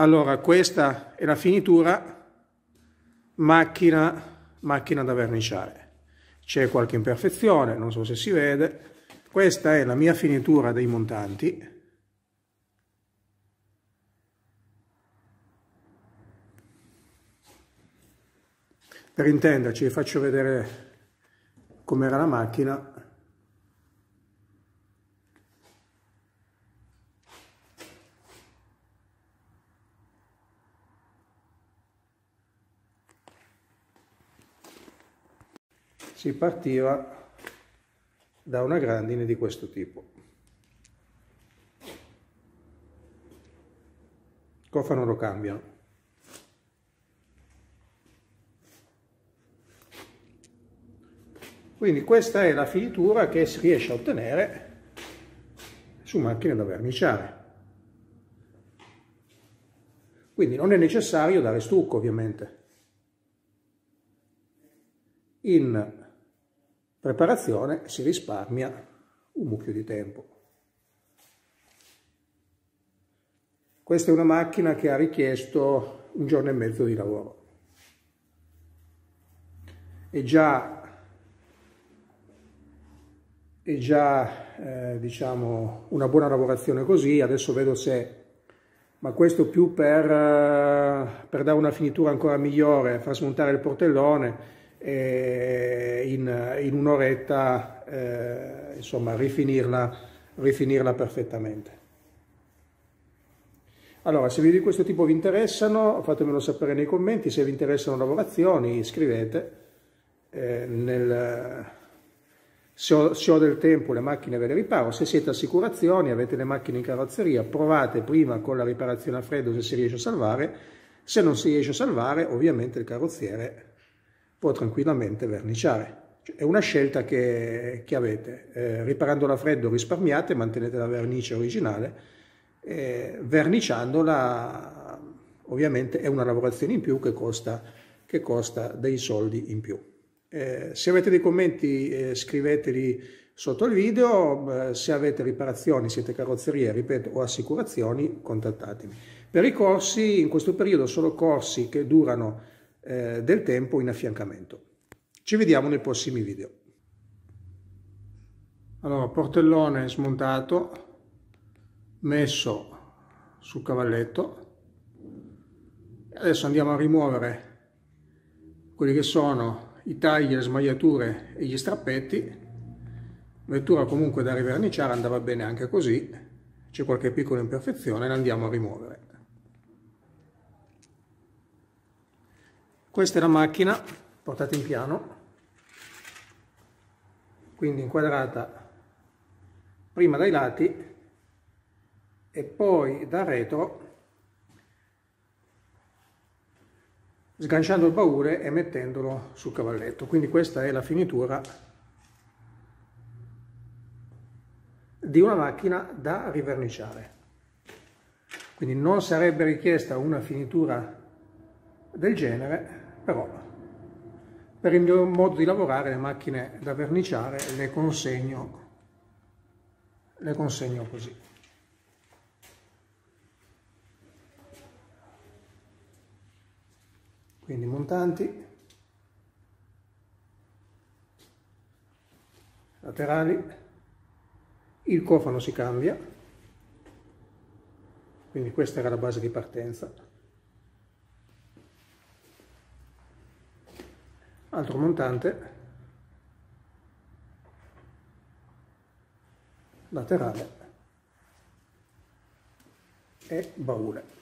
Allora, questa è la finitura macchina, macchina da verniciare. C'è qualche imperfezione, non so se si vede. Questa è la mia finitura dei montanti. Per intenderci, vi faccio vedere com'era la macchina si partiva da una grandine di questo tipo. Cofano lo cambiano. Quindi questa è la finitura che si riesce a ottenere su macchine da verniciare. Quindi non è necessario dare stucco ovviamente. In preparazione si risparmia un mucchio di tempo. Questa è una macchina che ha richiesto un giorno e mezzo di lavoro. È già, è già eh, diciamo, una buona lavorazione così, adesso vedo se, ma questo più per, eh, per dare una finitura ancora migliore, far smontare il portellone, e in, in un'oretta eh, insomma rifinirla, rifinirla perfettamente. Allora, se video di questo tipo vi interessano, fatemelo sapere nei commenti, se vi interessano lavorazioni scrivete, eh, nel, se, ho, se, ho, del tempo le macchine ve le riparo, se siete assicurazioni, avete le macchine in carrozzeria, provate prima con la riparazione a freddo se si riesce a salvare, se non si riesce a salvare ovviamente il carrozziere può tranquillamente verniciare. Cioè, è una scelta che, che avete. Eh, riparandola a freddo risparmiate, mantenete la vernice originale, eh, verniciandola ovviamente è una lavorazione in più che costa, che costa dei soldi in più. Eh, se avete dei commenti eh, scriveteli sotto il video, eh, se avete riparazioni, siete carrozzerie, ripeto, o assicurazioni, contattatemi. Per i corsi, in questo periodo solo corsi che durano eh, del tempo in affiancamento. Ci vediamo nei prossimi video. Allora, portellone smontato, messo sul cavalletto. Adesso andiamo a rimuovere quelli che sono i tagli, le smagliature e gli strappetti. Vettura comunque da riverniciare andava bene anche così, c'è qualche piccola imperfezione, la andiamo a rimuovere. Questa è la macchina portata in piano, quindi inquadrata prima dai lati e poi dal retro sganciando il baule e mettendolo sul cavalletto. Quindi questa è la finitura di una macchina da riverniciare. Quindi non sarebbe richiesta una finitura del genere però per il mio modo di lavorare le macchine da verniciare le consegno, le consegno così. Quindi montanti, laterali, il cofano si cambia, quindi questa era la base di partenza. Altro montante. Laterale. E baule